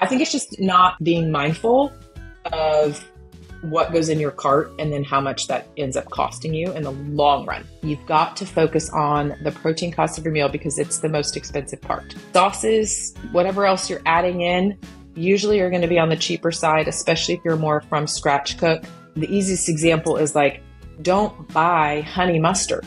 I think it's just not being mindful of what goes in your cart and then how much that ends up costing you in the long run. You've got to focus on the protein cost of your meal because it's the most expensive part. Sauces, whatever else you're adding in, usually are going to be on the cheaper side, especially if you're more from scratch cook. The easiest example is like, don't buy honey mustard.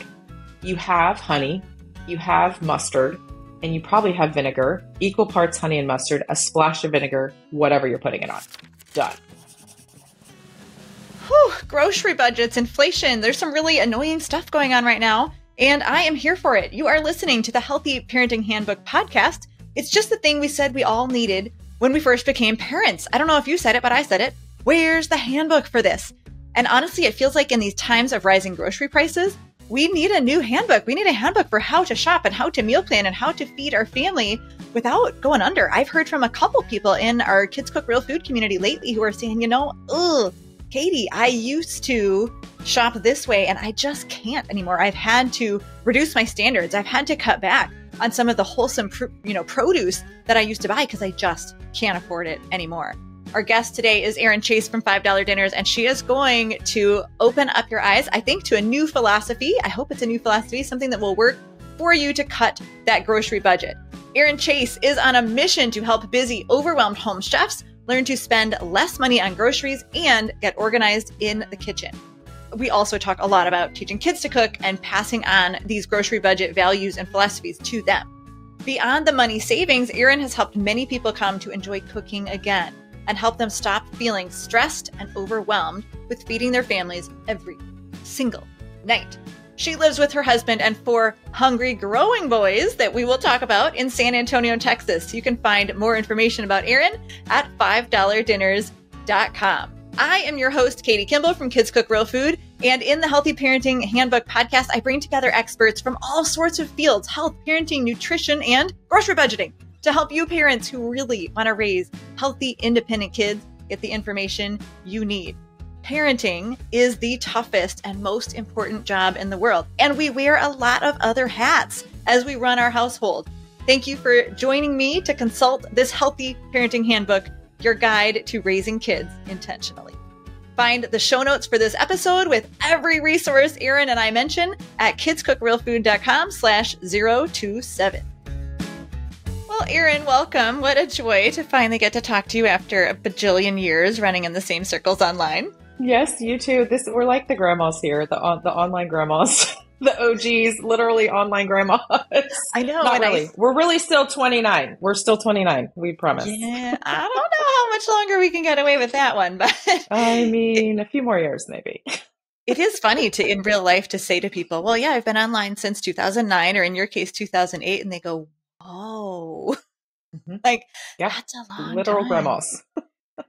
You have honey, you have mustard, and you probably have vinegar, equal parts honey and mustard, a splash of vinegar, whatever you're putting it on. Done. Whew, grocery budgets, inflation. There's some really annoying stuff going on right now, and I am here for it. You are listening to the Healthy Parenting Handbook podcast. It's just the thing we said we all needed when we first became parents. I don't know if you said it, but I said it. Where's the handbook for this? And honestly, it feels like in these times of rising grocery prices, we need a new handbook. We need a handbook for how to shop and how to meal plan and how to feed our family without going under. I've heard from a couple people in our Kids Cook Real Food community lately who are saying, you know, ugh, Katie, I used to shop this way and I just can't anymore. I've had to reduce my standards. I've had to cut back on some of the wholesome, you know, produce that I used to buy because I just can't afford it anymore. Our guest today is Erin Chase from $5 Dinners, and she is going to open up your eyes, I think, to a new philosophy. I hope it's a new philosophy, something that will work for you to cut that grocery budget. Erin Chase is on a mission to help busy, overwhelmed home chefs learn to spend less money on groceries, and get organized in the kitchen. We also talk a lot about teaching kids to cook and passing on these grocery budget values and philosophies to them. Beyond the money savings, Erin has helped many people come to enjoy cooking again and help them stop feeling stressed and overwhelmed with feeding their families every single night. She lives with her husband and four hungry, growing boys that we will talk about in San Antonio, Texas. You can find more information about Erin at $5dinners.com. I am your host, Katie Kimball from Kids Cook Real Food. And in the Healthy Parenting Handbook podcast, I bring together experts from all sorts of fields health, parenting, nutrition, and grocery budgeting to help you parents who really want to raise healthy, independent kids get the information you need parenting is the toughest and most important job in the world. And we wear a lot of other hats as we run our household. Thank you for joining me to consult this Healthy Parenting Handbook, your guide to raising kids intentionally. Find the show notes for this episode with every resource Erin and I mention at kidscookrealfood.com slash 027. Well, Erin, welcome. What a joy to finally get to talk to you after a bajillion years running in the same circles online. Yes, you too. This we're like the grandmas here, the on, the online grandmas, the OGs, literally online grandmas. I know. Not really. I, we're really still 29. We're still 29. We promise. Yeah, I don't know how much longer we can get away with that one, but I mean, a few more years maybe. It is funny to in real life to say to people, "Well, yeah, I've been online since 2009 or in your case 2008." And they go, "Oh." Mm-hmm. Like, yeah, that's a long literal time. grandmas.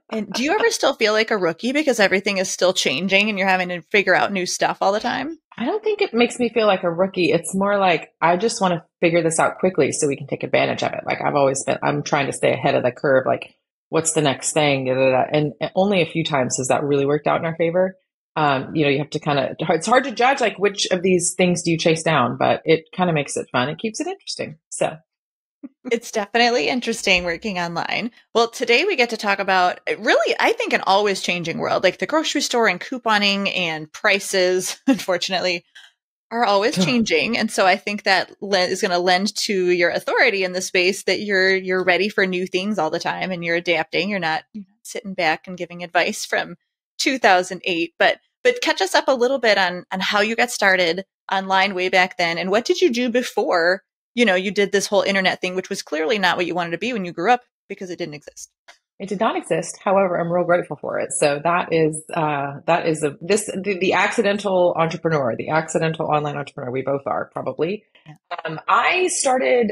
And do you ever still feel like a rookie because everything is still changing and you're having to figure out new stuff all the time? I don't think it makes me feel like a rookie. It's more like I just want to figure this out quickly so we can take advantage of it. Like I've always been, I'm trying to stay ahead of the curve. Like, what's the next thing? And only a few times has that really worked out in our favor. Um, you know, you have to kind of, it's hard to judge like which of these things do you chase down, but it kind of makes it fun. It keeps it interesting. So it's definitely interesting working online. Well, today we get to talk about eh, really, I think, an always changing world. Like the grocery store and couponing and prices, unfortunately, are always changing. And so I think that is going to lend to your authority in the space that you're you're ready for new things all the time and you're adapting. You're not, you're not sitting back and giving advice from 2008. But but catch us up a little bit on on how you got started online way back then and what did you do before you know, you did this whole internet thing, which was clearly not what you wanted to be when you grew up because it didn't exist. It did not exist. However, I'm real grateful for it. So that is uh, that is a this the, the, accidental entrepreneur, the accidental online entrepreneur. We both are probably. Um, I started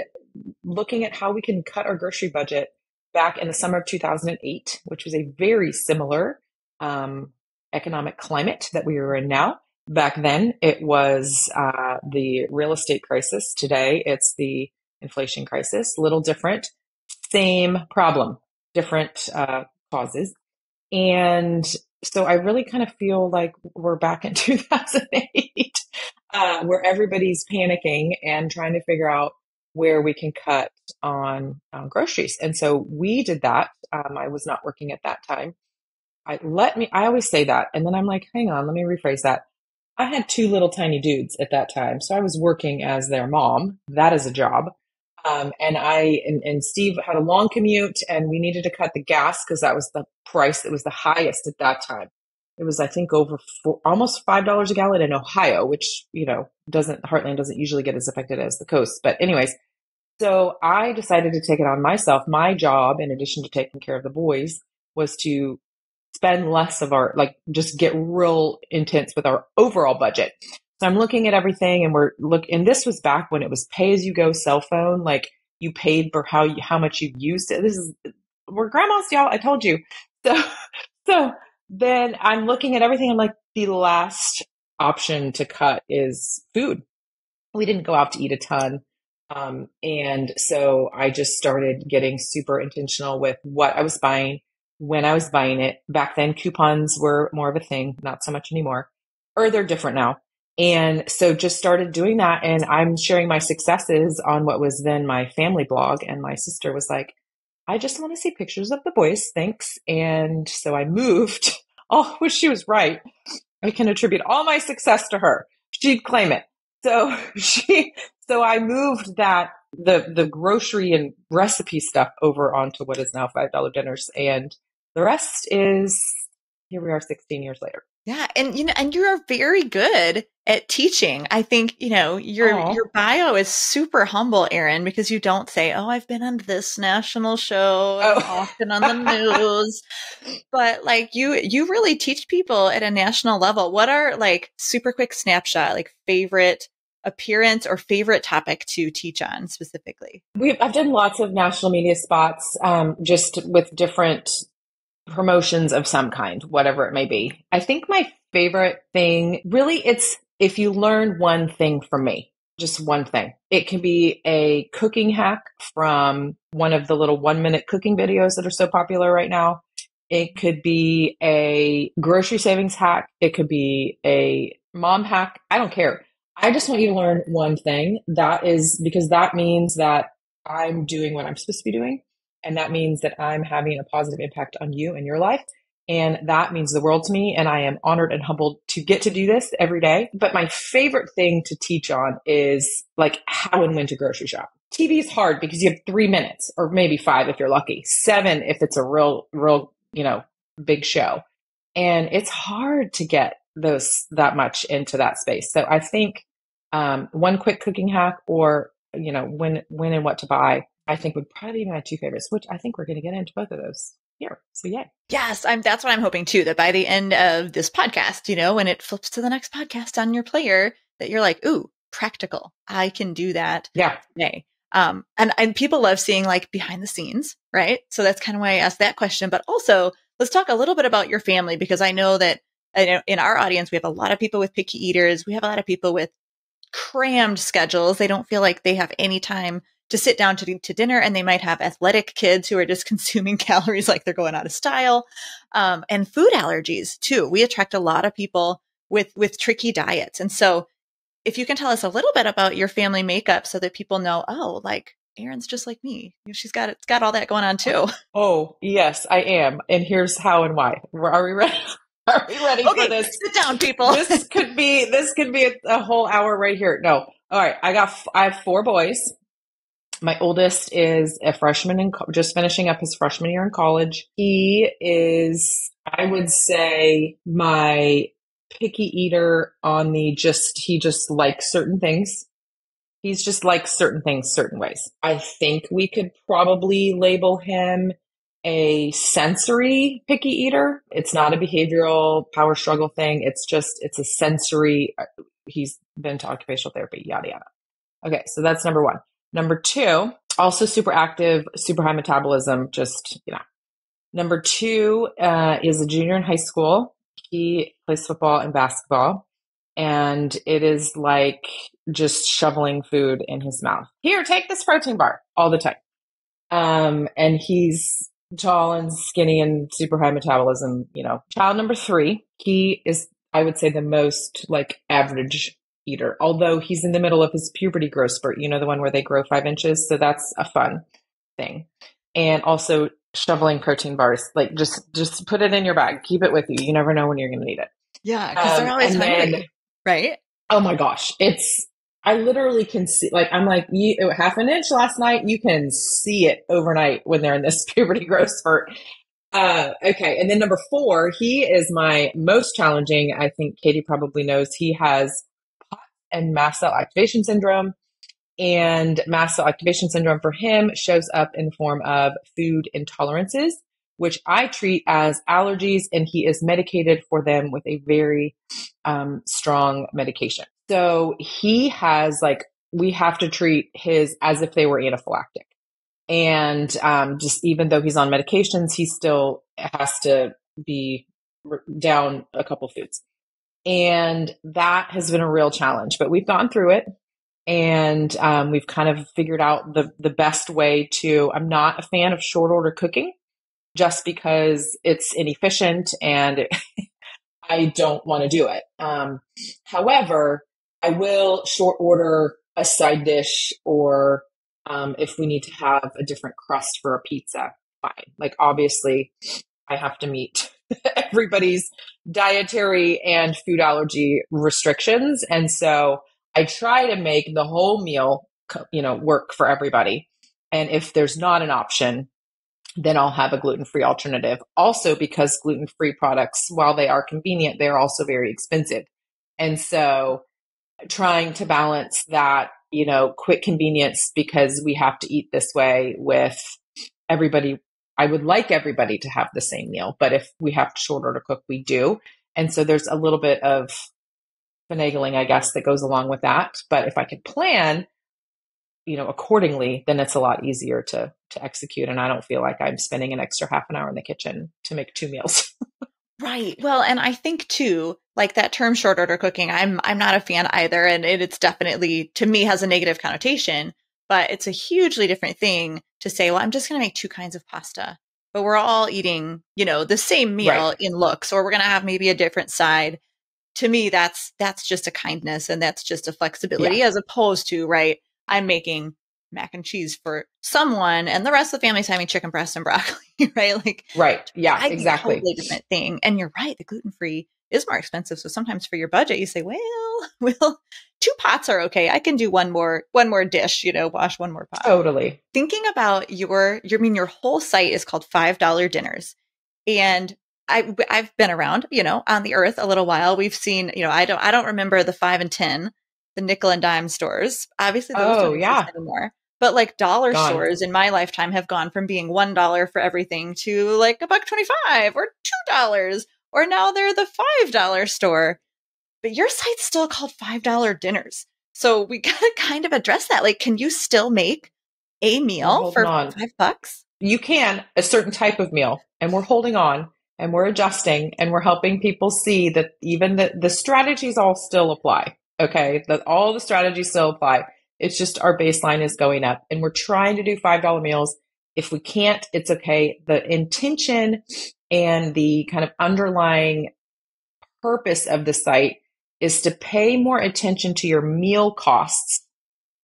looking at how we can cut our grocery budget back in the summer of 2008, which was a very similar um, economic climate that we are in now. Back then, it was uh, the real estate crisis. Today, it's the inflation crisis. Little different, same problem, different uh, causes. And so I really kind of feel like we're back in 2008, uh, where everybody's panicking and trying to figure out where we can cut on, on groceries. And so we did that. Um, I was not working at that time. I let me, I always say that. And then I'm like, hang on, let me rephrase that. I had two little tiny dudes at that time. So I was working as their mom. That is a job. Um, and I and, and, Steve had a long commute, and we needed to cut the gas because that was the price that was the highest at that time. It was, I think, over four, almost five dollars a gallon in Ohio, which you know doesn't Heartland doesn't usually get as affected as the coast. But anyways, so I decided to take it on myself. My job, in addition to taking care of the boys, was to spend less of our like just get real intense with our overall budget. So I'm looking at everything and we're look and this was back when it was pay as you go cell phone like you paid for how you, how much you used it. This is we're grandmas y'all I told you. So so then I'm looking at everything I'm like the last option to cut is food. We didn't go out to eat a ton. Um, and so I just started getting super intentional with what I was buying, when I was buying it. Back then, coupons were more of a thing, not so much anymore, or they're different now. And so just started doing that. And I'm sharing my successes on what was then my family blog. And my sister was like, I just want to see pictures of the boys. Thanks. And so I moved. Oh, well, she was right. I can attribute all my success to her. She'd claim it. So she, so I moved that the the grocery and recipe stuff over onto what is now five dollar dinners, and the rest is here we are 16 years later. Yeah, and you know, and you're very good at teaching. I think you know your Aww. your bio is super humble, Erin, because you don't say, "Oh, I've been on this national show, oh. often on the news," but like you you really teach people at a national level. What are like super quick snapshot, like favorite appearance or favorite topic to teach on specifically? We've, I've done lots of national media spots, um, just with different promotions of some kind, whatever it may be. I think my favorite thing, really, it's if you learn one thing from me, just one thing. It can be a cooking hack from one of the little one minute cooking videos that are so popular right now. It could be a grocery savings hack. It could be a mom hack. I don't care. I just want you to learn one thing. That is because that means that I'm doing what I'm supposed to be doing. And that means that I'm having a positive impact on you and your life. And that means the world to me. And I am honored and humbled to get to do this every day. But my favorite thing to teach on is like how and when to grocery shop. TV is hard because you have three minutes or maybe five if you're lucky, seven if it's a real, real, you know, big show. And it's hard to get those that much into that space. So I think um, one quick cooking hack or you know when when and what to buy i think would probably be my two favorites which i think we're going to get into both of those here. So yeah. Yes i'm that's what i'm hoping too that by the end of this podcast you know when it flips to the next podcast on your player that you're like ooh practical. I can do that yeah. today. Um and and people love seeing like behind the scenes right? So that's kind of why i asked that question. But also let's talk a little bit about your family because i know that in our audience we have a lot of people with picky eaters. We have a lot of people with crammed schedules. They don't feel like they have any time to sit down to, to dinner and they might have athletic kids who are just consuming calories like they're going out of style um, and food allergies too we attract a lot of people with with tricky diets and so if you can tell us a little bit about your family makeup so that people know oh like Erin's just like me. She's got it's got all that going on too. Oh yes, I am, and here's how and why. Are we ready? Are we ready okay, for this? Sit down, people. this could be this could be a, a, whole hour right here. No, all right. I got I have four boys. My oldest is a freshman and just finishing up his freshman year in college. He is, I would say, my picky eater on the just he just likes certain things. He's just like certain things certain ways. I think we could probably label him a sensory picky eater. It's not a behavioral power struggle thing. It's just, it's a sensory, uh, he's been to occupational therapy, yada, yada. Okay. So that's number one. Number two, also super active, super high metabolism, just, you know. Number two uh, is a junior in high school. He plays football and basketball. And it is like just shoveling food in his mouth. Here, take this protein bar all the time. Um, and he's tall and skinny and super high metabolism, you know. Child number three, he is, I would say, the most like average eater, although he's in the middle of his puberty growth spurt, you know, the one where they grow five inches. So that's a fun thing. And also shoveling protein bars, like just, just put it in your bag, keep it with you. You never know when you're going to need it. Yeah. Cause um, they're always hungry, then, right? Oh my gosh. It's, I literally can see, like, I'm like, you, half an inch last night, you can see it overnight when they're in this puberty growth spurt. Uh, okay. And then number four, he is my most challenging. I think Katie probably knows he has and mast cell activation syndrome. And mast cell activation syndrome for him shows up in the form of food intolerances, which I treat as allergies, and he is medicated for them with a very um, strong medication. So he has like, we have to treat his as if they were anaphylactic. And um, just even though he's on medications, he still has to be down a couple foods. And that has been a real challenge, but we've gone through it and um, we've kind of figured out the, the best way to. I'm not a fan of short order cooking just because it's inefficient and it, I don't want to do it. Um, however, I will short order a side dish or um, if we need to have a different crust for a pizza, fine. Like obviously, I have to meet everybody's dietary and food allergy restrictions, and so I try to make the whole meal, you know, work for everybody. And if there's not an option, then I'll have a gluten free alternative. Also, because gluten free products, while they are convenient, they're also very expensive. And so trying to balance that you know, quick convenience because we have to eat this way with everybody. I would like everybody to have the same meal, but if we have to short order cook, we do. And so there's a little bit of finagling, I guess, that goes along with that. But if I could plan, you know, accordingly, then it's a lot easier to to execute. And I don't feel like I'm spending an extra half an hour in the kitchen to make two meals. Right. Well, and I think too, like that term short order cooking, I'm I'm not a fan either. And it, it's definitely to me has a negative connotation, but it's a hugely different thing to say, well, I'm just gonna make two kinds of pasta. But we're all eating, you know, the same meal right. in looks, or we're gonna have maybe a different side. To me, that's that's just a kindness and that's just a flexibility yeah. as opposed to, right, I'm making mac and cheese for someone and the rest of the family's having chicken breast and broccoli, right? Like, right. Yeah, exactly. Totally different thing. And you're right. The gluten free is more expensive. So sometimes for your budget, you say, well, well, two pots are okay. I can do one more, one more dish, you know, wash one more pot. Totally. Thinking about your, your, I mean, your whole site is called $5 dinners. And I, I've been around, you know, on the earth a little while. We've seen, you know, I don't, I don't remember the five and 10, the nickel and dime stores. Obviously, those oh, don't yeah. anymore. But like dollar gone. stores in my lifetime have gone from being one dollar for everything to like a buck twenty five or two dollars, or now they're the five dollar store. But your site's still called five dollar dinners. So we gotta kind of address that. Like, can you still make a meal for on. five bucks? You can, a certain type of meal. And we're holding on and we're adjusting and we're helping people see that even the, the strategies all still apply. Okay. That all the strategies still apply. It's just our baseline is going up and we're trying to do $5 meals. If we can't, it's okay. The intention and the kind of underlying purpose of the site is to pay more attention to your meal costs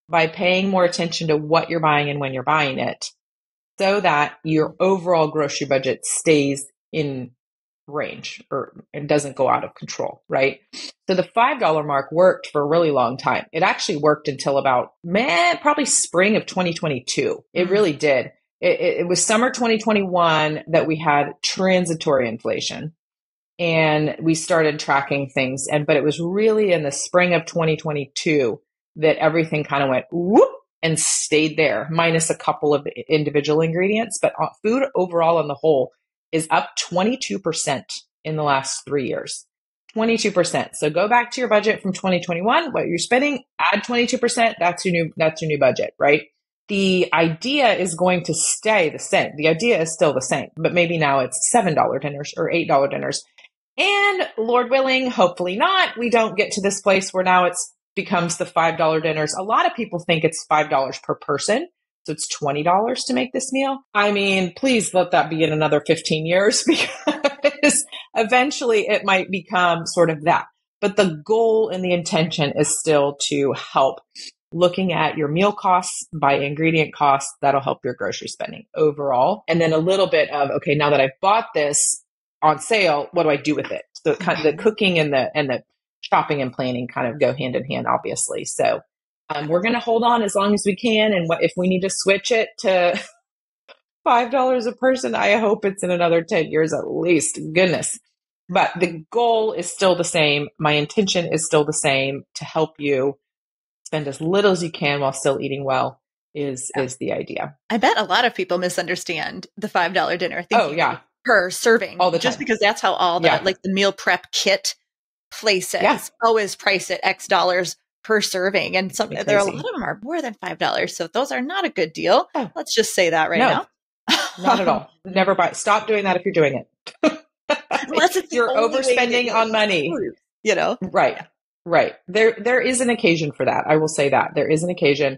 by paying more attention to what you're buying and when you're buying it so that your overall grocery budget stays in range or it doesn't go out of control, right? So the $5 mark worked for a really long time. It actually worked until about, man, probably spring of 2022. It really mm. did. It, it, it was summer 2021 that we had transitory inflation and we started tracking things. And, but it was really in the spring of 2022 that everything kind of went whoop and stayed there, minus a couple of individual ingredients. But uh, food overall on the whole is up 22% in the last three years. 22%. So go back to your budget from 2021, what you're spending, add 22%. That's your new, that's your new budget, right? The idea is going to stay the same. The idea is still the same, but maybe now it's $7 dinners or $8 dinners. And Lord willing, hopefully not, we don't get to this place where now it's becomes the $5 dinners. A lot of people think it's $5 per person. So it's $20 to make this meal. I mean, please let that be in another 15 years because eventually it might become sort of that. but the goal and the intention is still to help looking at your meal costs by ingredient costs. That'll help your grocery spending overall. And then a little bit of, okay, now that I've bought this on sale, what do I do with it? So kind of the cooking and the, and the shopping and planning kind of go hand in hand, obviously. So um, we're going to hold on as long as we can. And what, if we need to switch it to $5 a person, I hope it's in another 10 years at least. Goodness. But the goal is still the same. My intention is still the same to help you spend as little as you can while still eating well is yeah. is the idea. I bet a lot of people misunderstand the five dollar dinner. Oh yeah, per serving all the time. just because that's how all the yeah. like the meal prep kit places yeah. always price it X dollars per serving, and some there are a lot of them are more than five dollars. So those are not a good deal. Oh. Let's just say that right no, now. not at all. Never buy. Stop doing that if you're doing it. Unless it's you're overspending on money. You know, right? Right. There, there is an occasion for that. I will say that there is an occasion,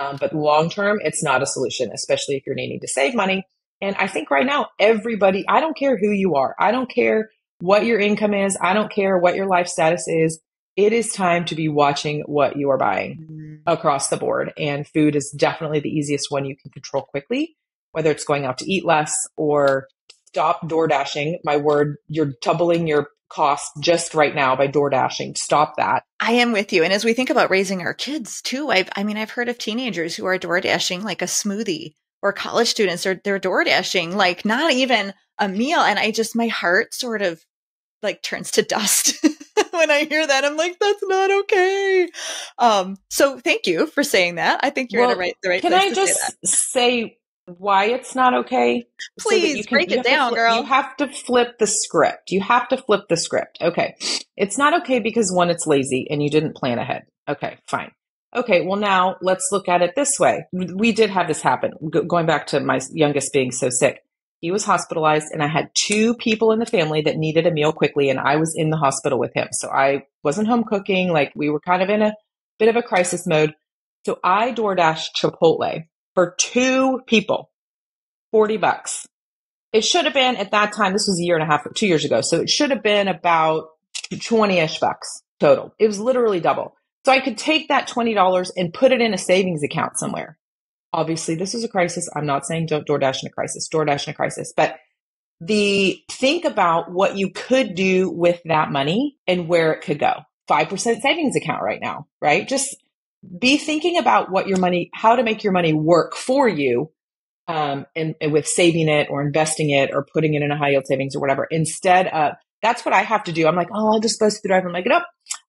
um, but long term, it's not a solution, especially if you're needing to save money. And I think right now, everybody, I don't care who you are. I don't care what your income is. I don't care what your life status is. It is time to be watching what you are buying mm-hmm. across the board. And food is definitely the easiest one you can control quickly, whether it's going out to eat less or stop door dashing. My word, you're doubling your cost just right now by door dashing. Stop that. I am with you. And as we think about raising our kids too, I've, I mean, I've heard of teenagers who are door dashing like a smoothie or college students are they're door dashing like not even a meal. And I just, my heart sort of like turns to dust when I hear that. I'm like, that's not okay. Um, so thank you for saying that. I think you're well, in the right, the right Can I just say, say why it's not okay? Please so you can, break it down, flip, girl. You have to flip the script. You have to flip the script. Okay. It's not okay because one, it's lazy and you didn't plan ahead. Okay, fine. Okay, well, now let's look at it this way. We did have this happen. going back to my youngest being so sick, he was hospitalized, and I had two people in the family that needed a meal quickly, and I was in the hospital with him. So I wasn't home cooking. Like we were kind of in a bit of a crisis mode. So I DoorDash Chipotle for two people, 40 bucks. It should have been at that time, this was a year and a half, two years ago. So it should have been about 20 ish bucks total. It was literally double. So I could take that $20 and put it in a savings account somewhere. Obviously, this is a crisis. I'm not saying don't DoorDash in a crisis, DoorDash in a crisis, but the think about what you could do with that money and where it could go. 5% savings account right now, right? Just be thinking about what your money, how to make your money work for you, um, and, and with saving it or investing it or putting it in a high yield savings or whatever. Instead of that's what I have to do. I'm like, oh, I'll just bust the drive. I'm like, nope,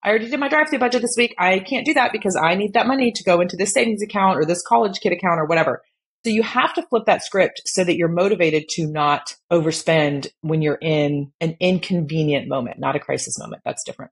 I already did my drive through budget this week. I can't do that because I need that money to go into this savings account or this college kid account or whatever. So you have to flip that script so that you're motivated to not overspend when you're in an inconvenient moment, not a crisis moment. That's different.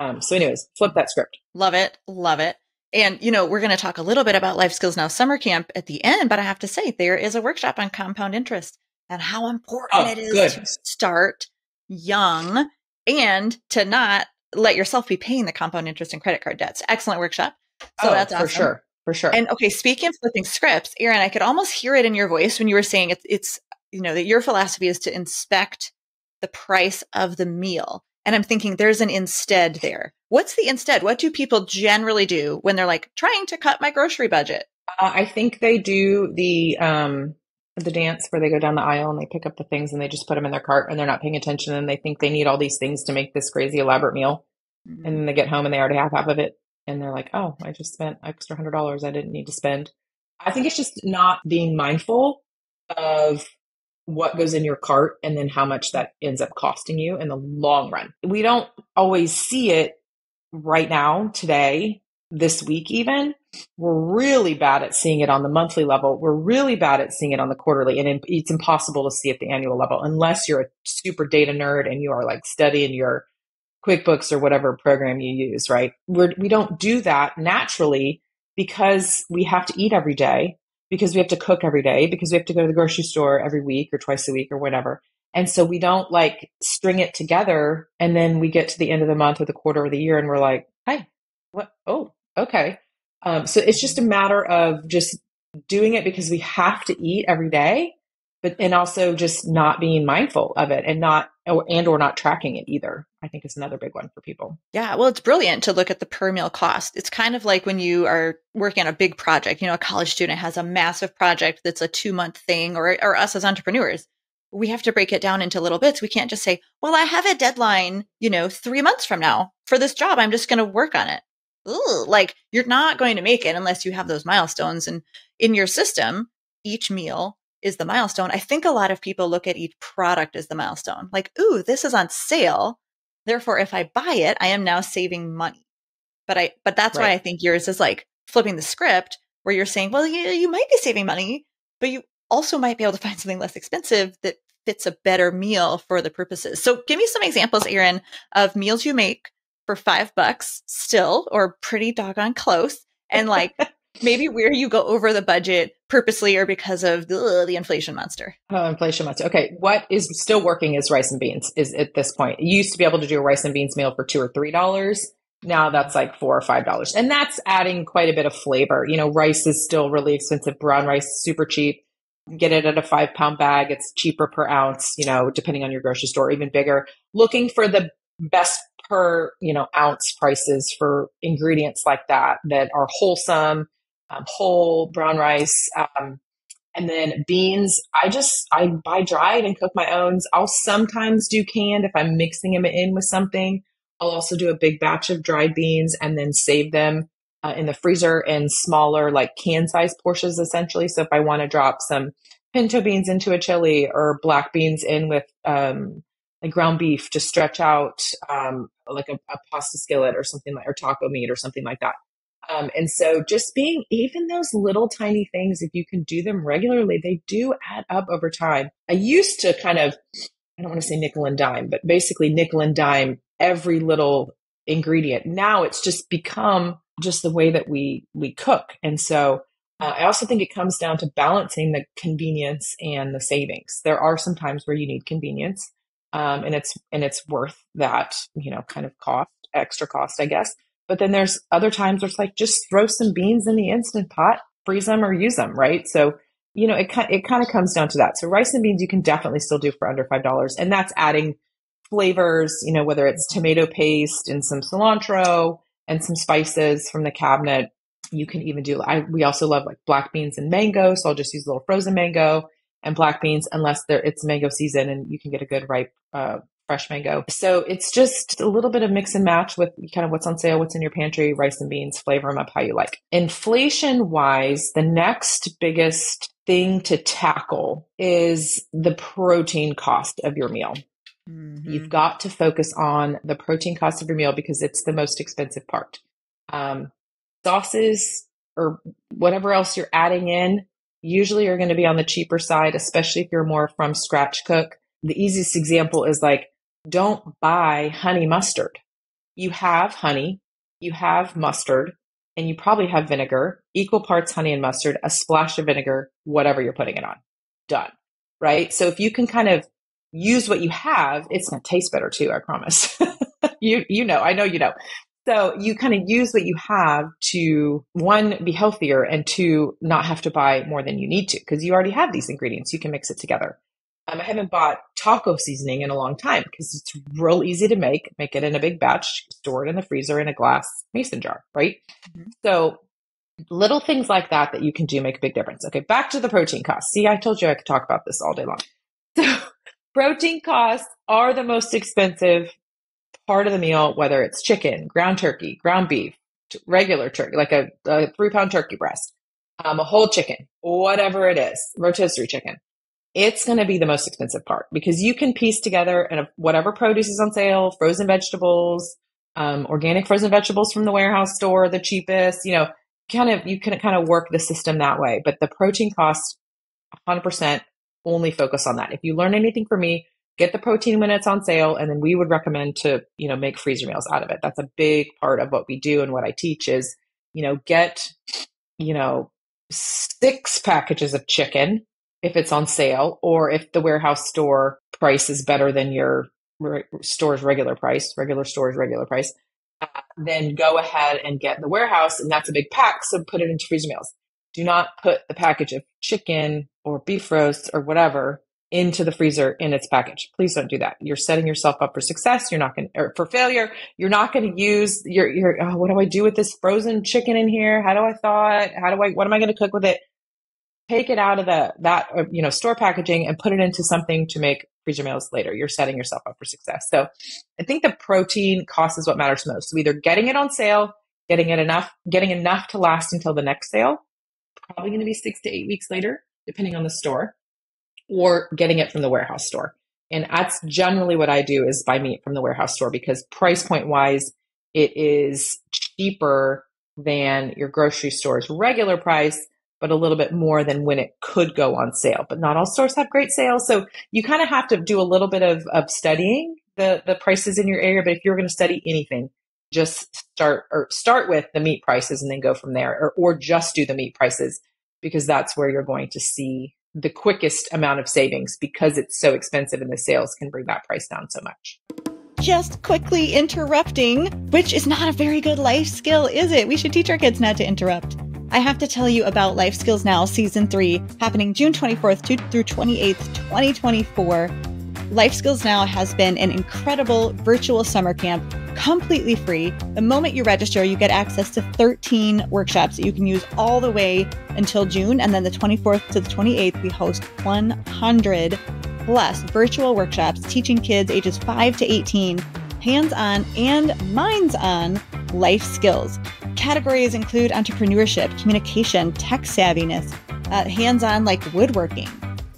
Um, so, anyways, flip that script. Love it. Love it. And, you know, we're going to talk a little bit about Life Skills Now summer camp at the end, but I have to say there is a workshop on compound interest and how important oh, it is good. to start young and to not let yourself be paying the compound interest and credit card debts. Excellent workshop. So oh, that's awesome. for sure. For sure. And okay, speaking of flipping scripts, Erin, I could almost hear it in your voice when you were saying it's, it's, you know, that your philosophy is to inspect the price of the meal. And I'm thinking there's an instead there. What's the instead? What do people generally do when they're like trying to cut my grocery budget? Uh, I think they do the um, the dance where they go down the aisle and they pick up the things and they just put them in their cart and they're not paying attention and they think they need all these things to make this crazy elaborate meal. Mm-hmm. And then they get home and they already have half of it and they're like, "Oh, I just spent extra hundred dollars I didn't need to spend." I think it's just not being mindful of what goes in your cart and then how much that ends up costing you in the long run. We don't always see it right now, today, this week, even. We're really bad at seeing it on the monthly level. We're really bad at seeing it on the quarterly, and it's impossible to see at the annual level unless you're a super data nerd and you are like studying your QuickBooks or whatever program you use, right? We're, we don't do that naturally because we have to eat every day because we have to cook every day, because we have to go to the grocery store every week or twice a week or whatever. And so we don't like string it together. And then we get to the end of the month or the quarter or the year and we're like, hey, what? Oh, okay. Um, so it's just a matter of just doing it because we have to eat every day but and also just not being mindful of it and not or, and or not tracking it either i think is another big one for people. Yeah well it's brilliant to look at the per meal cost. It's kind of like when you are working on a big project you know a college student has a massive project that's a two month thing or, or us as entrepreneurs we have to break it down into little bits. We can't just say well i have a deadline you know three months from now for this job. I'm just going to work on it Ooh, like you're not going to make it unless you have those milestones and in your system each meal is the milestone. I think a lot of people look at each product as the milestone. Like, ooh, this is on sale. Therefore, if I buy it, I am now saving money. But I, but that's right. why I think yours is like flipping the script where you're saying, well, you, you might be saving money, but you also might be able to find something less expensive that fits a better meal for the purposes. So give me some examples, Erin, of meals you make for five bucks still, or pretty doggone close. And like maybe where you go over the budget purposely or because of the, the inflation monster. Oh, inflation monster. Okay. What is still working is rice and beans is at this point. You used to be able to do a rice and beans meal for two or three dollars. Now that's like four or five dollars. And that's adding quite a bit of flavor. You know, rice is still really expensive. Brown rice, super cheap. Get it at a five pound bag. It's cheaper per ounce, you know, depending on your grocery store, even bigger. Looking for the best per, you know, ounce prices for ingredients like that that are wholesome um, whole brown rice, um, and then beans. I just I buy dried and cook my own. I'll sometimes do canned if I'm mixing them in with something. I'll also do a big batch of dried beans and then save them uh, in the freezer in smaller, like can size portions, essentially. So if I want to drop some pinto beans into a chili or black beans in with um, like ground beef to stretch out um, like a, a, pasta skillet or something like, or taco meat or something like that. Um, and so just being even those little tiny things, if you can do them regularly, they do add up over time. I used to kind of, I don't want to say nickel and dime, but basically nickel and dime every little ingredient. Now it's just become just the way that we, we cook. And so uh, I also think it comes down to balancing the convenience and the savings. There are some times where you need convenience. Um, and it's, and it's worth that, you know, kind of cost, extra cost, I guess. But then there's other times where it's like just throw some beans in the instant pot, freeze them or use them, right? So, you know, it it kind of comes down to that. So rice and beans you can definitely still do for under $5 and that's adding flavors, you know, whether it's tomato paste and some cilantro and some spices from the cabinet. You can even do I we also love like black beans and mango, so I'll just use a little frozen mango and black beans unless there it's mango season and you can get a good ripe uh, fresh mango. So it's just a little bit of mix and match with kind of what's on sale, what's in your pantry, rice and beans, flavor them up how you like. Inflation wise, the next biggest thing to tackle is the protein cost of your meal. Mm-hmm. You've got to focus on the protein cost of your meal because it's the most expensive part. Um, sauces or whatever else you're adding in usually are going to be on the cheaper side, especially if you're more from scratch cook. The easiest example is like don't buy honey mustard. You have honey, you have mustard, and you probably have vinegar, equal parts honey and mustard, a splash of vinegar, whatever you're putting it on. Done. Right? So if you can kind of use what you have, it's going to taste better too, I promise. you you know, I know you know. So you kind of use what you have to one be healthier and two not have to buy more than you need to because you already have these ingredients. You can mix it together. Um, I haven't bought taco seasoning in a long time because it's real easy to make. Make it in a big batch, store it in the freezer in a glass mason jar, right? Mm-hmm. So little things like that that you can do make a big difference. Okay, back to the protein costs. See, I told you I could talk about this all day long. So protein costs are the most expensive part of the meal, whether it's chicken, ground turkey, ground beef, regular turkey, like a, a three pound turkey breast, um, a whole chicken, whatever it is, rotisserie chicken it's going to be the most expensive part because you can piece together and whatever produce is on sale, frozen vegetables, um, organic frozen vegetables from the warehouse store, the cheapest, you know, kind of, you can kind of work the system that way. But the protein cost, 100% only focus on that. If you learn anything from me, get the protein when it's on sale. And then we would recommend to, you know, make freezer meals out of it. That's a big part of what we do. And what I teach is, you know, get, you know, six packages of chicken if it's on sale or if the warehouse store price is better than your re- store's regular price, regular store's regular price, uh, then go ahead and get the warehouse. And that's a big pack. So put it into freezer meals. Do not put the package of chicken or beef roast or whatever into the freezer in its package. Please don't do that. You're setting yourself up for success. You're not going to, for failure. You're not going to use your, your, oh, what do I do with this frozen chicken in here? How do I thaw it? How do I, what am I going to cook with it? Take it out of the, that, uh, you know, store packaging and put it into something to make freezer meals later. You're setting yourself up for success. So I think the protein cost is what matters most. So either getting it on sale, getting it enough, getting enough to last until the next sale, probably going to be six to eight weeks later, depending on the store or getting it from the warehouse store. And that's generally what I do is buy meat from the warehouse store because price point wise, it is cheaper than your grocery store's regular price, but a little bit more than when it could go on sale. But not all stores have great sales. So you kind of have to do a little bit of, of studying the, the prices in your area. But if you're going to study anything, just start or start with the meat prices and then go from there or, or just do the meat prices because that's where you're going to see the quickest amount of savings because it's so expensive and the sales can bring that price down so much. Just quickly interrupting, which is not a very good life skill, is it? We should teach our kids not to interrupt. I have to tell you about Life Skills Now Season 3, happening June 24th through 28th, 2024. Life Skills Now has been an incredible virtual summer camp completely free. The moment you register, you get access to 13 workshops that you can use all the way until June. And then the 24th to the 28th, we host 100 plus virtual workshops teaching kids ages 5 to 18 hands on and minds on life skills. Categories include entrepreneurship, communication, tech savviness, uh, hands on like woodworking,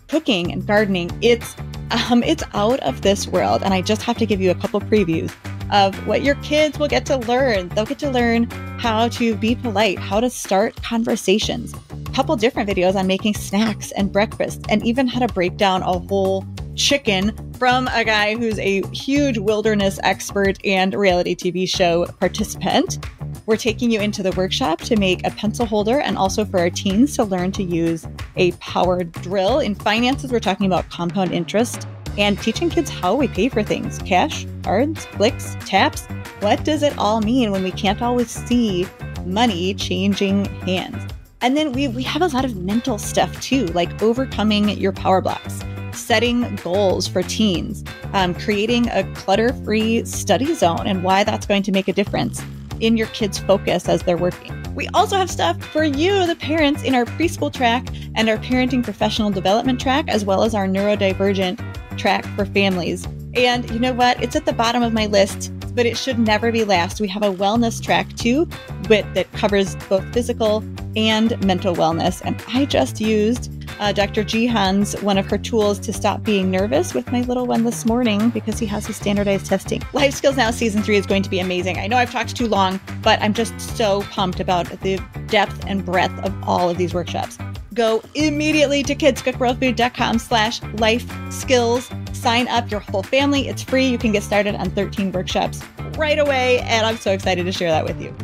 cooking, and gardening. It's um, it's out of this world, and I just have to give you a couple previews of what your kids will get to learn. They'll get to learn how to be polite, how to start conversations, a couple different videos on making snacks and breakfast, and even how to break down a whole chicken from a guy who's a huge wilderness expert and reality TV show participant. We're taking you into the workshop to make a pencil holder and also for our teens to learn to use a power drill. In finances, we're talking about compound interest and teaching kids how we pay for things cash, cards, clicks, taps. What does it all mean when we can't always see money changing hands? And then we, we have a lot of mental stuff too, like overcoming your power blocks, setting goals for teens, um, creating a clutter free study zone, and why that's going to make a difference in your kids' focus as they're working. We also have stuff for you, the parents, in our preschool track and our parenting professional development track, as well as our neurodivergent track for families. And you know what? It's at the bottom of my list, but it should never be last. We have a wellness track too, but that covers both physical and mental wellness. And I just used uh, Dr. Jihan's one of her tools to stop being nervous with my little one this morning because he has his standardized testing. Life Skills Now season three is going to be amazing. I know I've talked too long, but I'm just so pumped about the depth and breadth of all of these workshops go immediately to kidscookrealfood.com slash life skills. Sign up your whole family. It's free. You can get started on 13 workshops right away. And I'm so excited to share that with you.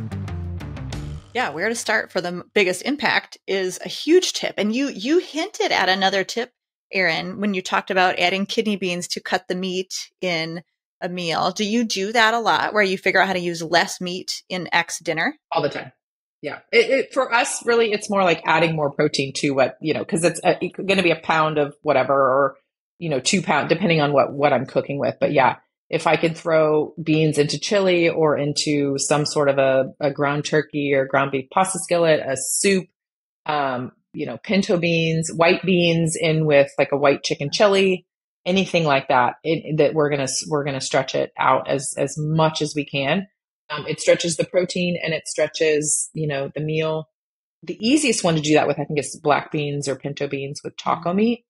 Yeah, where to start for the biggest impact is a huge tip. And you you hinted at another tip, Erin, when you talked about adding kidney beans to cut the meat in a meal. Do you do that a lot where you figure out how to use less meat in X dinner? All the time. Yeah. It, it, for us, really, it's more like adding more protein to what, you know, because it's going to be a pound of whatever or, you know, two pound, depending on what, what I'm cooking with. But yeah, if I could throw beans into chili or into some sort of a, a ground turkey or ground beef pasta skillet, a soup, um, you know, pinto beans, white beans in with like a white chicken chili, anything like that, it, that we're going to, we're going to stretch it out as, as much as we can um, it stretches the protein and it stretches, you know, the meal. The easiest one to do that with, I think, is black beans or pinto beans with taco mm-hmm. meat,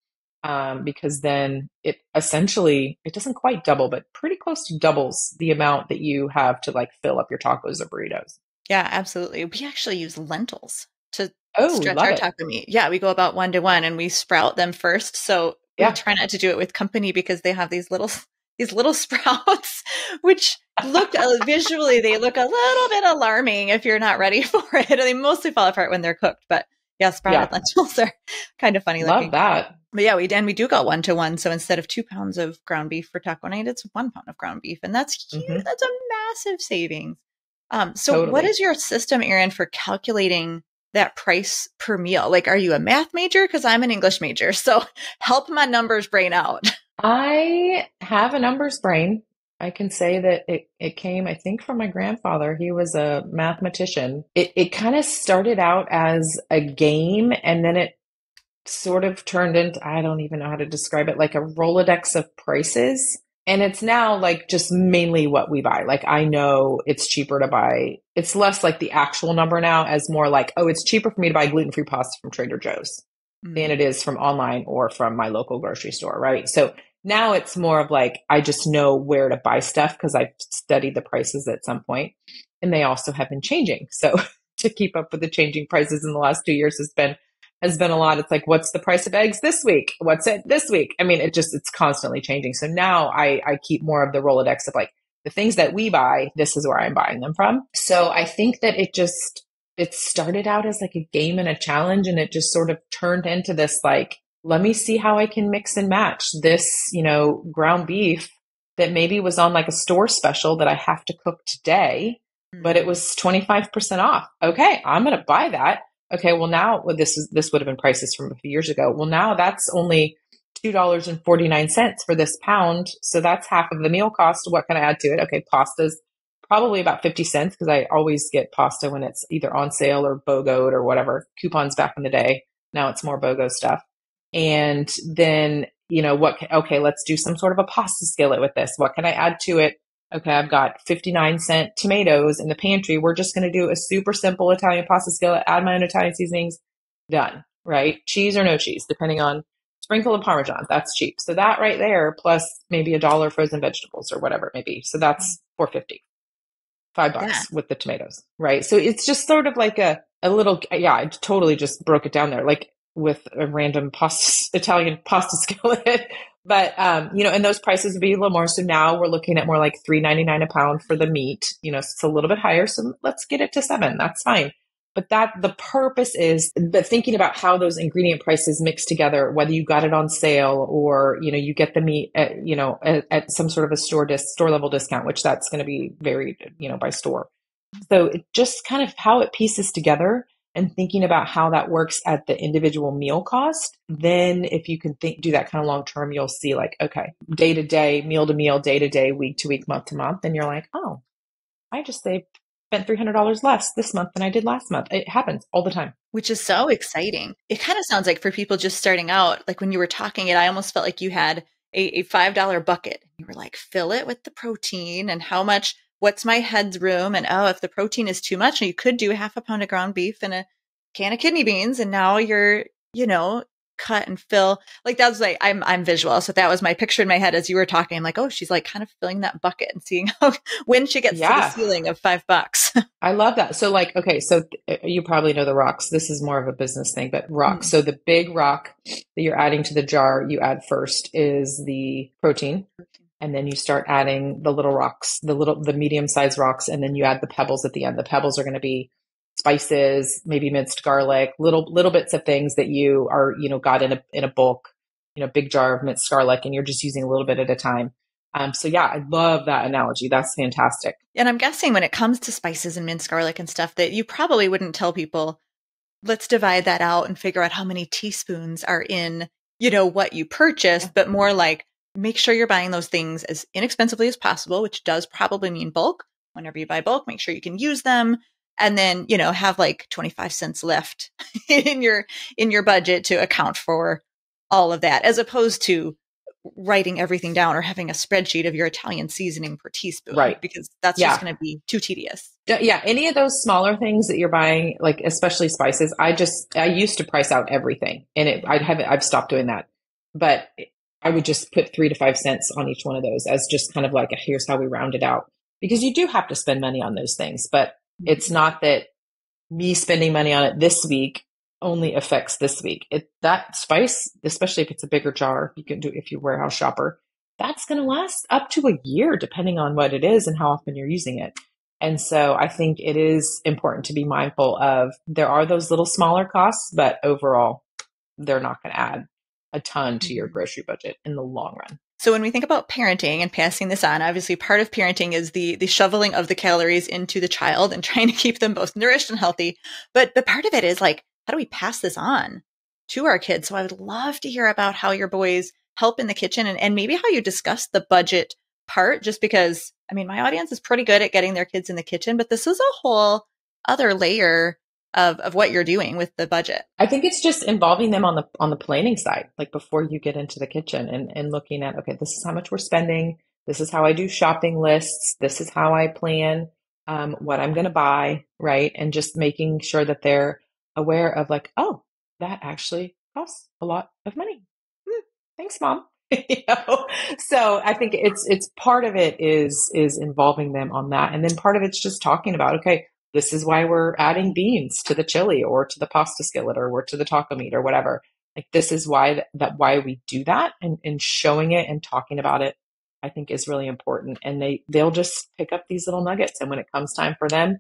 um, because then it essentially it doesn't quite double, but pretty close to doubles the amount that you have to like fill up your tacos or burritos. Yeah, absolutely. We actually use lentils to oh, stretch our taco meat. Yeah, we go about one to one and we sprout them first. So yeah. we try not to do it with company because they have these little these little sprouts, which look visually, they look a little bit alarming if you're not ready for it. They mostly fall apart when they're cooked, but yeah, sprouted yeah. lentils are kind of funny looking. Love looking. that. But yeah, we and we do got one to one. So instead of two pounds of ground beef for taco night, it's one pound of ground beef, and that's huge. Mm-hmm. That's a massive savings. Um, so totally. what is your system, Erin, for calculating that price per meal? Like, are you a math major? Because I'm an English major. So help my numbers brain out. I have a numbers brain. I can say that it, it came, I think, from my grandfather. He was a mathematician. It, it kind of started out as a game and then it sort of turned into, I don't even know how to describe it, like a Rolodex of prices. And it's now like just mainly what we buy. Like I know it's cheaper to buy, it's less like the actual number now as more like, oh, it's cheaper for me to buy gluten free pasta from Trader Joe's mm. than it is from online or from my local grocery store. Right. So now it's more of like, I just know where to buy stuff because I've studied the prices at some point and they also have been changing. So to keep up with the changing prices in the last two years has been has been a lot. It's like, what's the price of eggs this week? What's it this week? I mean, it just, it's constantly changing. So now I, I keep more of the Rolodex of like the things that we buy, this is where I'm buying them from. So I think that it just, it started out as like a game and a challenge and it just sort of turned into this like, let me see how I can mix and match this, you know, ground beef that maybe was on like a store special that I have to cook today, but hmm. it was 25% off. Okay, I'm going to buy that okay, well now well, this is this would have been prices from a few years ago. Well, now that's only two dollars and forty nine cents for this pound. So that's half of the meal cost. What can I add to it? Okay, pasta's probably about fifty cents because I always get pasta when it's either on sale or BOGOed or whatever coupons back in the day. Now it's more BOGO stuff. And then you know what? Okay, let's do some sort of a pasta skillet with this. What can I add to it? Okay, I've got 59 cent tomatoes in the pantry. We're just going to do a super simple Italian pasta skillet, add my own Italian seasonings, done, right? Cheese or no cheese, depending on sprinkle of Parmesan. That's cheap. So that right there, plus maybe a dollar frozen vegetables or whatever it may be. So that's 450, five bucks yeah. with the tomatoes, right? So it's just sort of like a, a little, yeah, I totally just broke it down there. Like with a random pasta, Italian pasta skillet but um, you know, and those prices would be a little more. So now we're looking at more like three ninety nine a pound for the meat. You know, it's a little bit higher. So let's get it to seven. That's fine. But that the purpose is but thinking about how those ingredient prices mix together, whether you got it on sale or you know you get the meat at you know at, at some sort of a store dis, store level discount, which that's going to be varied you know by store. So it just kind of how it pieces together and thinking about how that works at the individual meal cost, then if you can think, do that kind of long term, you'll see like, okay, day to day, meal to meal, day to day, week to week, month to month. And you're like, oh, I just saved spent $300 less this month than I did last month. It happens all the time. Which is so exciting. It kind of sounds like for people just starting out, like when you were talking it, I almost felt like you had a, a $5 bucket. You were like, fill it with the protein and how much what's my head's room? And oh, if the protein is too much, you could do half a pound of ground beef and a can of kidney beans. And now you're, you know, cut and fill. Like that was like I'm I'm visual. So that was my picture in my head as you were talking. I'm like, oh, she's like kind of filling that bucket and seeing how when she gets yeah. to the ceiling of five bucks. I love that. So like, okay, so uh, you probably know the rocks. This is more of a business thing, but rocks. Mm. So the big rock that you're adding to the jar you add first is the protein and then you start adding the little rocks, the little, the medium sized rocks, and then you add the pebbles at the end. The pebbles are going to be spices, maybe minced garlic, little, little bits of things that you are, you know, got in a, in a bulk, you know, big jar of minced garlic and you're just using a little bit at a time. Um, so yeah, I love that analogy. That's fantastic. And I'm guessing when it comes to spices and minced garlic and stuff that you probably wouldn't tell people, let's divide that out and figure out how many teaspoons are in, you know, what you purchased, but more like, make sure you're buying those things as inexpensively as possible, which does probably mean bulk. Whenever you buy bulk, make sure you can use them and then, you know, have like 25 cents left in your in your budget to account for all of that as opposed to writing everything down or having a spreadsheet of your Italian seasoning per teaspoon. Right. Because that's yeah. just going to be too tedious. Yeah. Any of those smaller things that you're buying, like especially spices, I just, I used to price out everything and it, I'd have, I've stopped doing that. But I would just put three to five cents on each one of those as just kind of like a, here's how we round it out because you do have to spend money on those things, but mm-hmm. it's not that me spending money on it this week only affects this week. It, that spice, especially if it's a bigger jar, you can do if you're warehouse shopper, that's going to last up to a year depending on what it is and how often you're using it. And so I think it is important to be mindful of there are those little smaller costs, but overall, they're not going to add a ton to your mm-hmm. grocery budget in the long run. So when we think about parenting and passing this on, obviously part of parenting is the the shoveling of the calories into the child and trying to keep them both nourished and healthy. But but part of it is like, how do we pass this on to our kids? So I would love to hear about how your boys help in the kitchen and, and maybe how you discuss the budget part, just because I mean my audience is pretty good at getting their kids in the kitchen, but this is a whole other layer of, of what you're doing with the budget? I think it's just involving them on the on the planning side, like before you get into the kitchen and, and looking at, okay, this is how much we're spending. This is how I do shopping lists. This is how I plan um, what I'm going to buy, right? And just making sure that they're aware of like, oh, that actually costs a lot of money. Hmm, thanks, mom. you know? So I think it's it's part of it is is involving them on that, and then part of it's just talking about okay, this is why we're adding beans to the chili or to the pasta skillet or to the taco meat or whatever. Like this is why that, that why we do that and, and showing it and talking about it, I think is really important. And they they'll just pick up these little nuggets. And when it comes time for them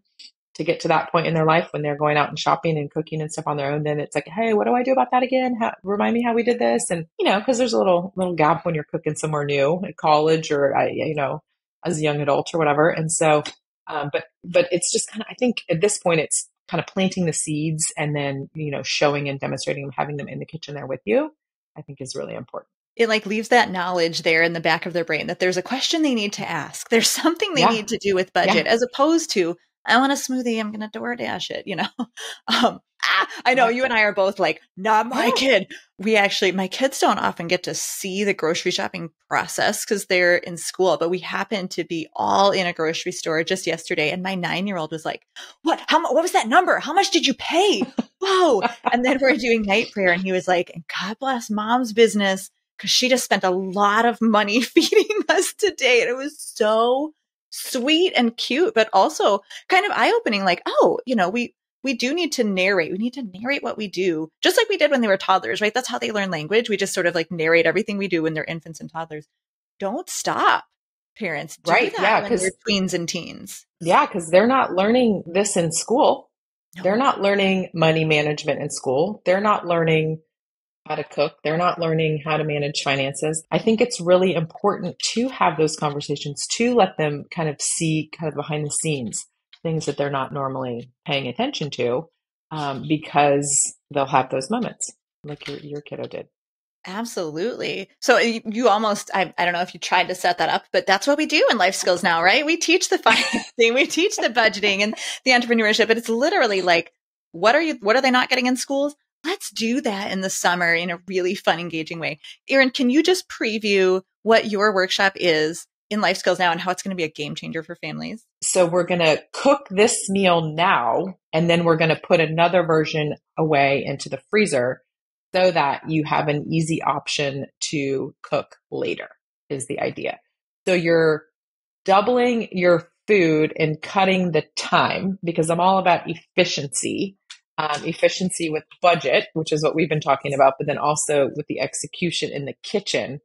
to get to that point in their life when they're going out and shopping and cooking and stuff on their own, then it's like, hey, what do I do about that again? How, remind me how we did this. And you know, because there's a little little gap when you're cooking somewhere new at college or you know as a young adult or whatever. And so um, but but it's just kind of I think at this point it's kind of planting the seeds and then you know showing and demonstrating them, having them in the kitchen there with you. I think is really important. It like leaves that knowledge there in the back of their brain that there's a question they need to ask. There's something they yeah. need to do with budget, yeah. as opposed to I want a smoothie. I'm going to DoorDash it. You know, um, ah, I know you and I are both like, not my kid. We actually, my kids don't often get to see the grocery shopping process because they're in school, but we happened to be all in a grocery store just yesterday. And my nine year old was like, what, how, what was that number? How much did you pay? Whoa. and then we're doing night prayer. And he was like, God bless mom's business because she just spent a lot of money feeding us today. And it was so sweet and cute, but also kind of eye opening. Like, oh, you know, we, we do need to narrate. We need to narrate what we do, just like we did when they were toddlers, right? That's how they learn language. We just sort of like narrate everything we do when they're infants and toddlers. Don't stop, parents. Do right? yeah, because tweens and teens. Yeah, because they're not learning this in school. No. They're not learning money management in school. They're not learning how to cook. They're not learning how to manage finances. I think it's really important to have those conversations to let them kind of see kind of behind the scenes things that they're not normally paying attention to um, because they'll have those moments like your, your kiddo did. Absolutely. So you almost, I, I don't know if you tried to set that up, but that's what we do in life skills now, right? We teach the financing, we teach the budgeting and the entrepreneurship, but it's literally like, what are you, what are they not getting in schools? Let's do that in the summer in a really fun, engaging way. Erin, can you just preview what your workshop is in life skills now and how it's going to be a game changer for families? So we're going to cook this meal now, and then we're going to put another version away into the freezer so that you have an easy option to cook later, is the idea. So you're doubling your food and cutting the time because I'm all about efficiency. Um, efficiency with budget, which is what we've been talking about, but then also with the execution in the kitchen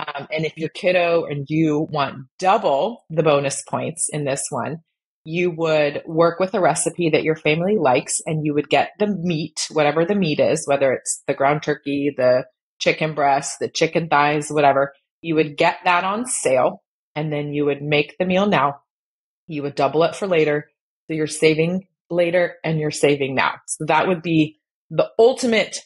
um, and if your kiddo and you want double the bonus points in this one, you would work with a recipe that your family likes and you would get the meat, whatever the meat is, whether it's the ground turkey, the chicken breast, the chicken thighs, whatever. You would get that on sale and then you would make the meal now. You would double it for later. So you're saving later and you're saving now. So that would be the ultimate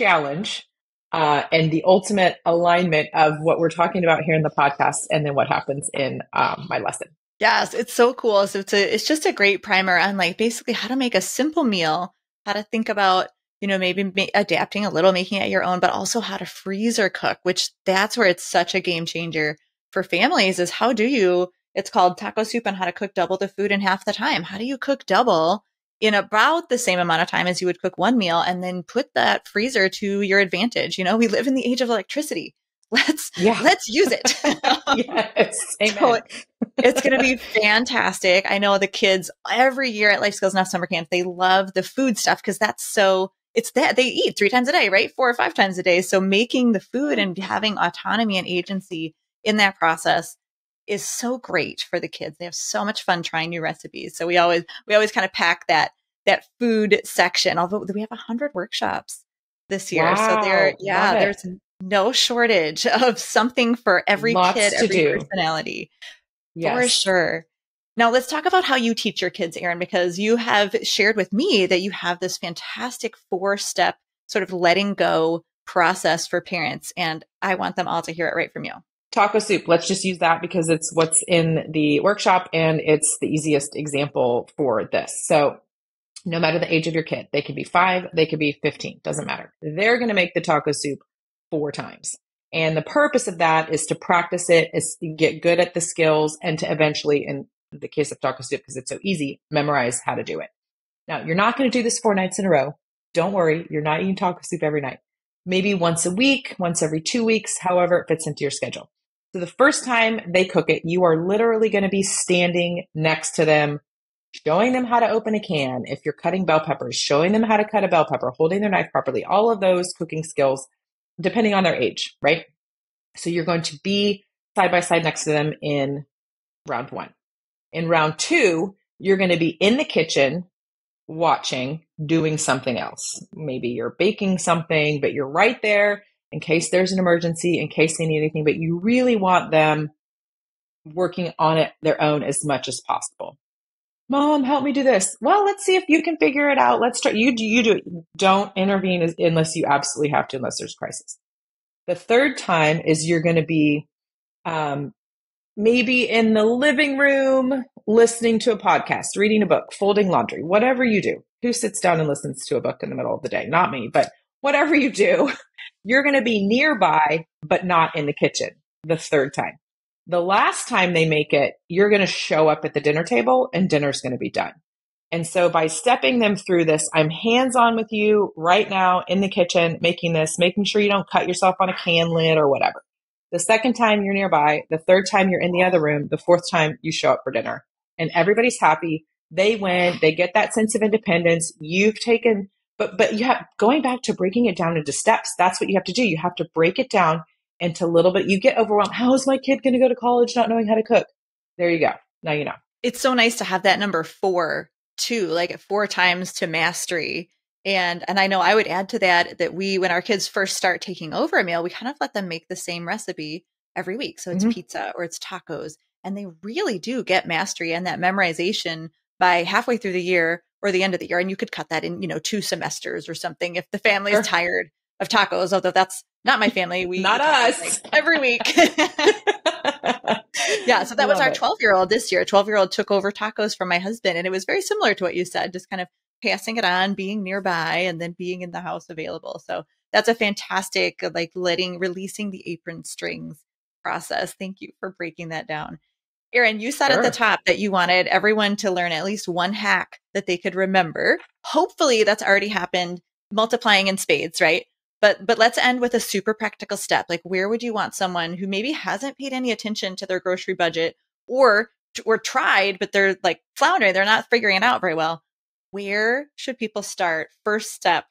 challenge uh, and the ultimate alignment of what we're talking about here in the podcast and then what happens in um, my lesson. Yes, it's so cool. So it's a, it's just a great primer on like basically how to make a simple meal, how to think about, you know, maybe ma- adapting a little, making it your own, but also how to freezer cook, which that's where it's such a game changer for families is how do you, it's called taco soup and how to cook double the food in half the time. How do you cook double in about the same amount of time as you would cook one meal and then put that freezer to your advantage. You know, we live in the age of electricity. Let's yeah. let's use it. yes. Amen. So it's going to be fantastic. I know the kids every year at Life Skills Now summer camp, they love the food stuff because that's so it's that they eat three times a day, right? Four or five times a day. So making the food and having autonomy and agency in that process is so great for the kids. They have so much fun trying new recipes. So we always we always kind of pack that that food section. Although we have a hundred workshops this year, wow, so there yeah there's no shortage of something for every Lots kid, to every do. personality. Yes. For sure. Now let's talk about how you teach your kids, Erin, because you have shared with me that you have this fantastic four step sort of letting go process for parents. And I want them all to hear it right from you. Taco soup. Let's just use that because it's what's in the workshop and it's the easiest example for this. So no matter the age of your kid, they could be five, they could be 15, doesn't matter. They're going to make the taco soup four times. And the purpose of that is to practice it, is to get good at the skills and to eventually, in the case of taco soup, because it's so easy, memorize how to do it. Now, you're not going to do this four nights in a row. Don't worry. You're not eating taco soup every night. Maybe once a week, once every two weeks, however it fits into your schedule. So the first time they cook it, you are literally going to be standing next to them, showing them how to open a can. If you're cutting bell peppers, showing them how to cut a bell pepper, holding their knife properly, all of those cooking skills, depending on their age, right? So you're going to be side by side next to them in round one. In round two, you're going to be in the kitchen watching, doing something else. Maybe you're baking something, but you're right there in case there's an emergency, in case they need anything, but you really want them working on it their own as much as possible. Mom, help me do this. Well, let's see if you can figure it out. Let's try. You do. You do it. Don't intervene unless you absolutely have to, unless there's crisis. The third time is you're going to be um, maybe in the living room, listening to a podcast, reading a book, folding laundry, whatever you do. Who sits down and listens to a book in the middle of the day? Not me, but whatever you do, you're going to be nearby, but not in the kitchen the third time. The last time they make it, you're going to show up at the dinner table and dinner's going to be done. And so by stepping them through this, I'm hands on with you right now in the kitchen, making this, making sure you don't cut yourself on a can lid or whatever. The second time you're nearby, the third time you're in the other room, the fourth time you show up for dinner and everybody's happy. They win. They get that sense of independence. You've taken, but, but you have going back to breaking it down into steps. That's what you have to do. You have to break it down into little bit. You get overwhelmed. How is my kid going to go to college not knowing how to cook? There you go. Now you know. It's so nice to have that number four too, like four times to mastery. And and I know I would add to that that we when our kids first start taking over a meal, we kind of let them make the same recipe every week. So it's Mhm. pizza or it's tacos. And they really do get mastery and that memorization by halfway through the year or the end of the year. And you could cut that in, you know, two semesters or something if the family is tired of tacos, although that's not my family. We Not us. like, every week. yeah, so that was our 12 year old this year. 12 year old took over tacos from my husband, and it was very similar to what you said, just kind of passing it on, being nearby, and then being in the house available. So that's a fantastic, like letting, releasing the apron strings process. Thank you for breaking that down. Erin, you said at the top that you wanted everyone to learn at least one hack that they could remember. Hopefully, that's already happened, multiplying in spades, right? But but let's end with a super practical step. Like, where would you want someone who maybe hasn't paid any attention to their grocery budget, or or tried, but they're like floundering, they're not figuring it out very well. Where should people start? First step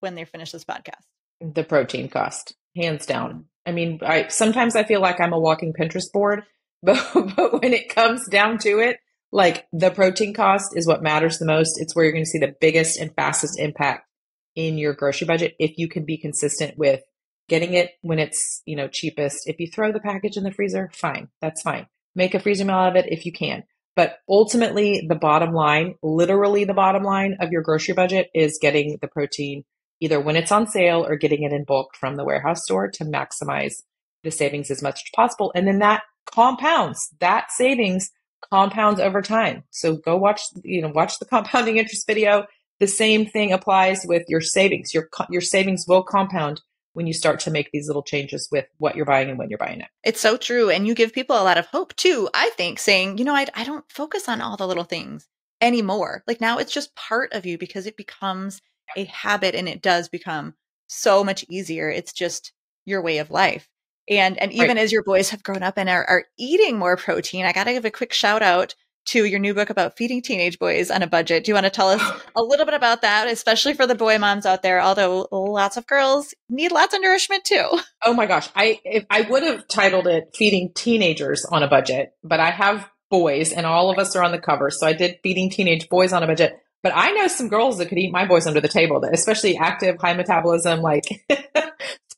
when they finish this podcast. the protein cost, hands down. I mean, I sometimes I feel like I'm a walking Pinterest board, but, but when it comes down to it, like the protein cost is what matters the most. It's where you're going to see the biggest and fastest impact in your grocery budget if you can be consistent with getting it when it's, you know, cheapest. If you throw the package in the freezer, fine. That's fine. Make a freezer meal out of it if you can. But ultimately, the bottom line, literally the bottom line of your grocery budget is getting the protein either when it's on sale or getting it in bulk from the warehouse store to maximize the savings as much as possible. And then that compounds, that savings compounds over time. So go watch, you know, watch the compounding interest video. The same thing applies with your savings. Your, your savings will compound when you start to make these little changes with what you're buying and when you're buying it. It's so true. And you give people a lot of hope too, I think, saying, you know, I, I don't focus on all the little things anymore. Like now it's just part of you because it becomes a habit and it does become so much easier. It's just your way of life. And and even Right. as your boys have grown up and are, are eating more protein, I got to give a quick shout out to your new book about feeding teenage boys on a budget. Do you want to tell us a little bit about that, especially for the boy moms out there? Although lots of girls need lots of nourishment too. Oh my gosh. I if I would have titled it Feeding Teenagers on a Budget, but I have boys and all of us are on the cover. So I did Feeding Teenage Boys on a Budget. But I know some girls that could eat my boys under the table, that especially active, high metabolism, like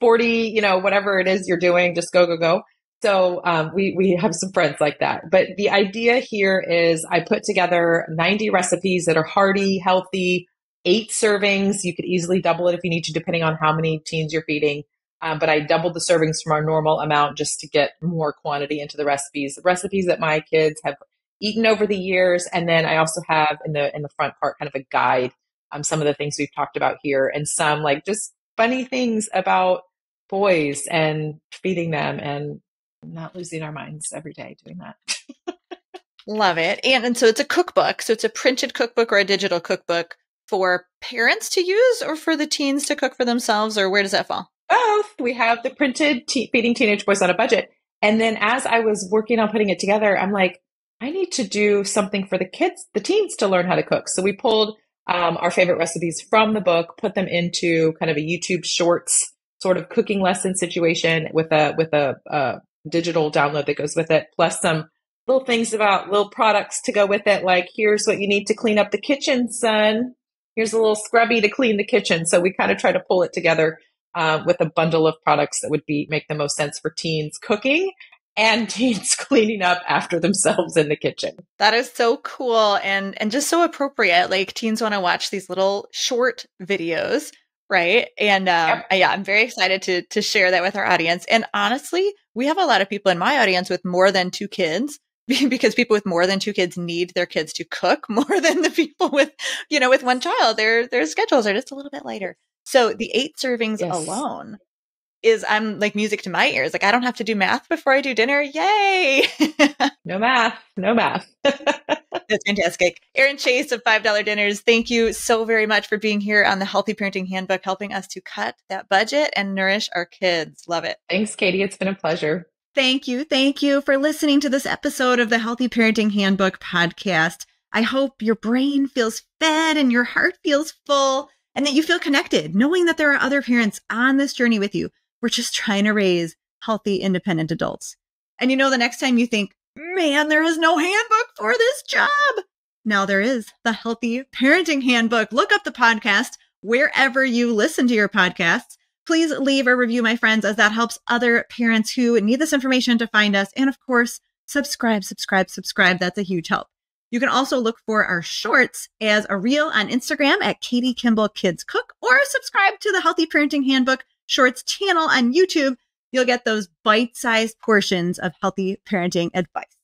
sporty, you know, whatever it is you're doing, just go, go, go. So um, we we have some friends like that. But the idea here is I put together 90 recipes that are hearty, healthy, eight servings. You could easily double it if you need to, depending on how many teens you're feeding. Um, but I doubled the servings from our normal amount just to get more quantity into the recipes. Recipes that my kids have eaten over the years, and then I also have in the in the front part kind of a guide. Um, some of the things we've talked about here, and some like just funny things about boys and feeding them and not losing our minds every day doing that. Love it. And, and so it's a cookbook. So it's a printed cookbook or a digital cookbook for parents to use or for the teens to cook for themselves, or where does that fall? Both. We have the printed te- Feeding Teenage Boys on a Budget. And then as I was working on putting it together, I'm like, I need to do something for the kids, the teens to learn how to cook. So we pulled um, our favorite recipes from the book, put them into kind of a YouTube shorts sort of cooking lesson situation with a with a, a digital download that goes with it, plus some little things about little products to go with it, like here's what you need to clean up the kitchen, son. Here's a little scrubby to clean the kitchen. So we kind of try to pull it together uh, with a bundle of products that would be make the most sense for teens cooking and teens cleaning up after themselves in the kitchen. That is so cool and and just so appropriate. Like teens want to watch these little short videos right? And um, yep. yeah, I'm very excited to to share that with our audience. And honestly, we have a lot of people in my audience with more than two kids because people with more than two kids need their kids to cook more than the people with you know with one child. Their their schedules are just a little bit lighter. So the eight servings yes. alone is I'm like music to my ears. Like I don't have to do math before I do dinner. Yay! no math, no math. That's fantastic. Erin Chase of $5 Dinners, thank you so very much for being here on the Healthy Parenting Handbook, helping us to cut that budget and nourish our kids. Love it. Thanks, Katie. It's been a pleasure. Thank you. Thank you for listening to this episode of the Healthy Parenting Handbook podcast. I hope your brain feels fed and your heart feels full and that you feel connected, knowing that there are other parents on this journey with you. We're just trying to raise healthy, independent adults. And you know, the next time you think, man, there is no handbook for this job. Now there is the Healthy Parenting Handbook. Look up the podcast wherever you listen to your podcasts. Please leave a review, my friends, as that helps other parents who need this information to find us. And of course, subscribe, subscribe, subscribe. That's a huge help. You can also look for our shorts as a reel on Instagram at Katie Kimball Kids Cook or subscribe to the Healthy Parenting Handbook Shorts channel on YouTube you'll get those bite sized portions of healthy parenting advice.